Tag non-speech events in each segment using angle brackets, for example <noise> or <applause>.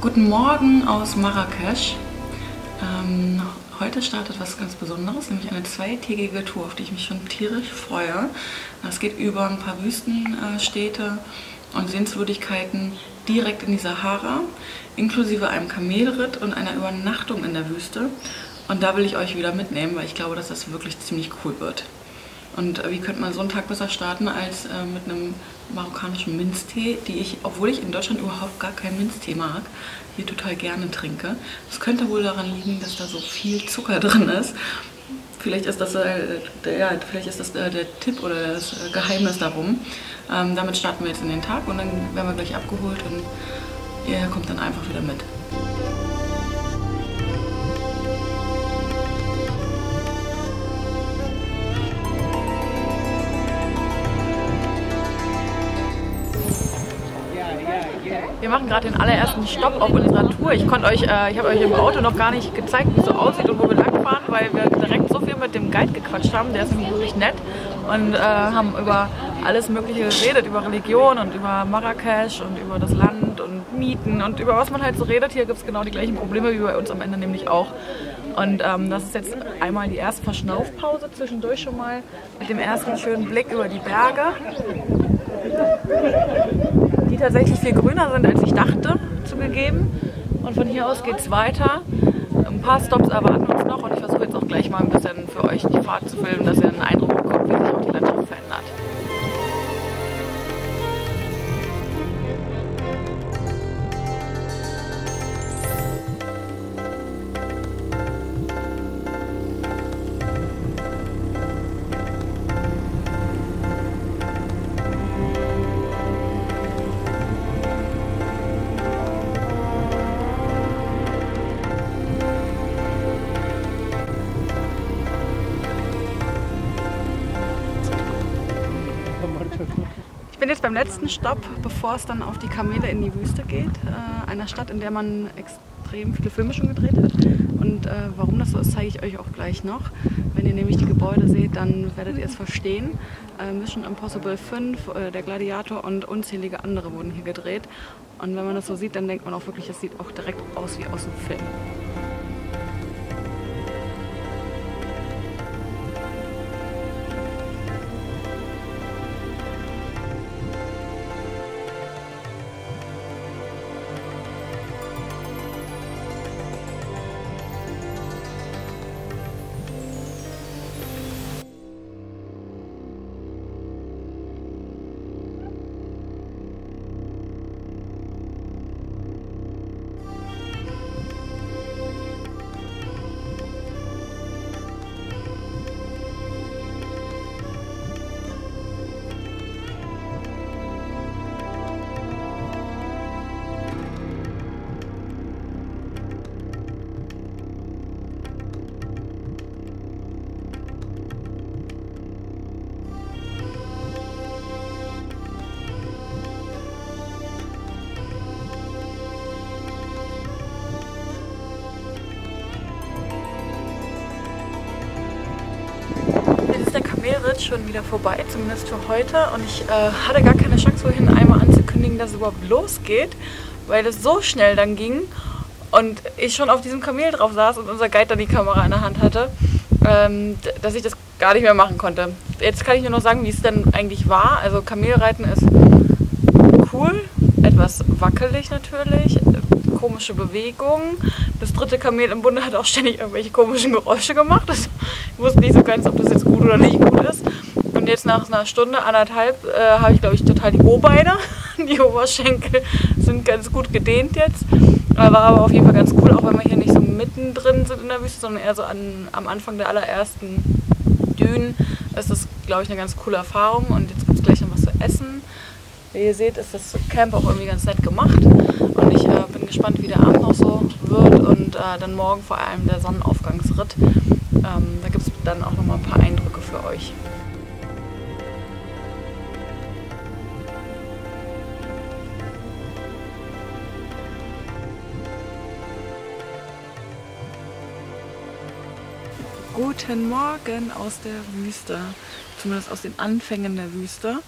Guten Morgen aus Marrakesch. Ähm, heute startet was ganz Besonderes, nämlich eine zweitägige Tour, auf die ich mich schon tierisch freue. Es geht über ein paar Wüstenstädte und Sehenswürdigkeiten direkt in die Sahara, inklusive einem Kamelritt und einer Übernachtung in der Wüste. Und da will ich euch wieder mitnehmen, weil ich glaube, dass das wirklich ziemlich cool wird. Und äh, wie könnte man so einen Tag besser starten als äh, mit einem marokkanischen Minztee, die ich, obwohl ich in Deutschland überhaupt gar keinen Minztee mag, hier total gerne trinke. Das könnte wohl daran liegen, dass da so viel Zucker <laughs> drin ist. Vielleicht ist das, äh, der, vielleicht ist das äh, der Tipp oder das äh, Geheimnis darum. Ähm, damit starten wir jetzt in den Tag und dann werden wir gleich abgeholt und ihr kommt dann einfach wieder mit. Wir machen gerade den allerersten Stopp auf unserer Tour. Ich konnte euch, äh, ich habe euch im Auto noch gar nicht gezeigt, wie es so aussieht und wo wir langfahren, weil wir direkt so viel mit dem Guide gequatscht haben. Der ist wirklich nett und äh, haben über alles Mögliche geredet, über Religion und über Marrakesch und über das Land und Mieten und über was man halt so redet. Hier gibt es genau die gleichen Probleme wie bei uns am Ende nämlich auch. Und ähm, das ist jetzt einmal die erste Verschnaufpause zwischendurch schon mal mit dem ersten schönen Blick über die Berge die tatsächlich viel grüner sind, als ich dachte, zugegeben. Und von hier aus geht es weiter. Ein paar Stops erwarten uns noch und ich versuche jetzt auch gleich mal ein bisschen für euch die Fahrt zu filmen, dass ihr einen Eindruck Bin jetzt beim letzten Stopp, bevor es dann auf die Kamele in die Wüste geht. Äh, einer Stadt, in der man extrem viele Filme schon gedreht hat. Und äh, warum das so ist, zeige ich euch auch gleich noch. Wenn ihr nämlich die Gebäude seht, dann werdet ihr es verstehen. Äh, Mission Impossible 5, äh, Der Gladiator und unzählige andere wurden hier gedreht. Und wenn man das so sieht, dann denkt man auch wirklich, es sieht auch direkt aus wie aus dem Film. Kamelritt schon wieder vorbei, zumindest für heute. Und ich äh, hatte gar keine Chance, vorhin einmal anzukündigen, dass es überhaupt losgeht, weil es so schnell dann ging und ich schon auf diesem Kamel drauf saß und unser Guide dann die Kamera in der Hand hatte, ähm, dass ich das gar nicht mehr machen konnte. Jetzt kann ich nur noch sagen, wie es denn eigentlich war. Also Kamelreiten ist cool, etwas wackelig natürlich, komische Bewegungen. Das dritte Kamel im Bunde hat auch ständig irgendwelche komischen Geräusche gemacht. Das, <laughs> ich wusste nicht so ganz, ob das jetzt gut oder nicht gut ist. Und jetzt nach einer Stunde, anderthalb, äh, habe ich glaube ich total die O-Beine. <laughs> Die Oberschenkel sind ganz gut gedehnt jetzt. War aber auf jeden Fall ganz cool, auch wenn wir hier nicht so mittendrin sind in der Wüste, sondern eher so an, am Anfang der allerersten Dünen. Ist das, glaube ich, eine ganz coole Erfahrung. Und jetzt gibt es gleich noch was zu essen. Wie ihr seht, ist das Camp auch irgendwie ganz nett gemacht. Und ich äh, bin gespannt, wie der Abend noch so wird. Und äh, dann morgen vor allem der Sonnenaufgangsritt. Ähm, da gibt es dann auch noch mal ein paar Eindrücke für euch. Guten Morgen aus der Wüste, zumindest aus den Anfängen der Wüste.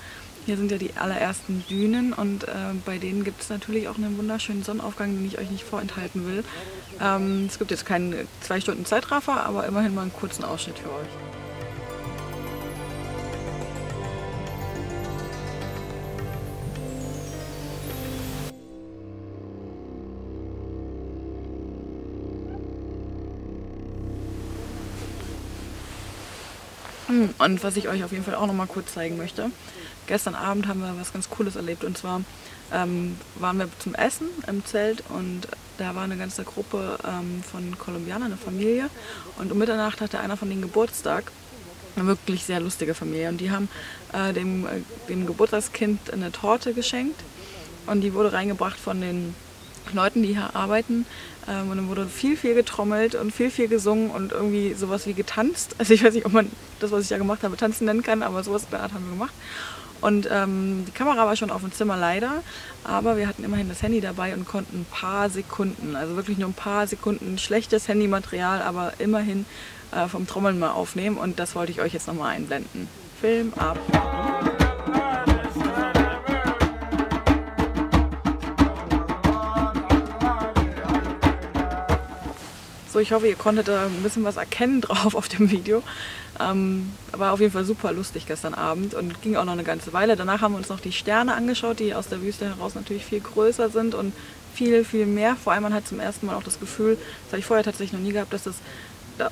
Hier sind ja die allerersten Dünen und äh, bei denen gibt es natürlich auch einen wunderschönen Sonnenaufgang, den ich euch nicht vorenthalten will. Ähm, es gibt jetzt keinen zwei Stunden Zeitraffer, aber immerhin mal einen kurzen Ausschnitt für euch. Und was ich euch auf jeden Fall auch noch mal kurz zeigen möchte. Gestern Abend haben wir was ganz Cooles erlebt. Und zwar ähm, waren wir zum Essen im Zelt und da war eine ganze Gruppe ähm, von Kolumbianern, eine Familie. Und um Mitternacht hatte einer von denen Geburtstag. Eine wirklich sehr lustige Familie. Und die haben äh, dem, äh, dem Geburtstagskind eine Torte geschenkt. Und die wurde reingebracht von den Leuten, die hier arbeiten. Ähm, und dann wurde viel, viel getrommelt und viel, viel gesungen und irgendwie sowas wie getanzt. <laughs> Also ich weiß nicht, ob man das, was ich da gemacht habe, tanzen nennen kann, aber sowas in der Art haben wir gemacht. Und ähm, die Kamera war schon auf dem Zimmer leider, aber wir hatten immerhin das Handy dabei und konnten ein paar Sekunden, also wirklich nur ein paar Sekunden schlechtes Handymaterial, aber immerhin äh, vom Trommeln mal aufnehmen und das wollte ich euch jetzt nochmal einblenden. Film ab. So, ich hoffe, ihr konntet da ein bisschen was erkennen <laughs> drauf auf dem Video. Ähm, war auf jeden Fall super lustig gestern Abend und ging auch noch eine ganze Weile. Danach haben wir uns noch die Sterne angeschaut, die aus der Wüste heraus natürlich viel größer sind und viel, viel mehr. Vor allem man hat zum ersten Mal auch das Gefühl, das habe ich vorher tatsächlich noch nie gehabt, dass das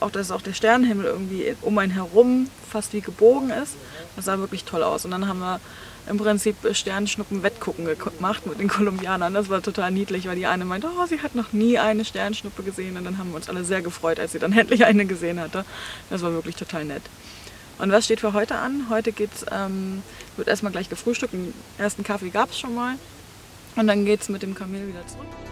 auch, dass auch der Sternenhimmel irgendwie um einen herum fast wie gebogen ist. Das sah wirklich toll aus. Und dann haben wir im Prinzip Sternschnuppen-Wettgucken gemacht mit den Kolumbianern. Das war total niedlich, weil die eine meinte, oh, sie hat noch nie eine Sternschnuppe gesehen. Und dann haben wir uns alle sehr gefreut, als sie dann <laughs> endlich eine gesehen hatte. Das war wirklich total nett. Und was steht für heute an? Heute geht's, ähm, wird erstmal gleich gefrühstückt. Den ersten Kaffee gab es schon mal. Und dann geht es mit dem Kamel wieder zurück.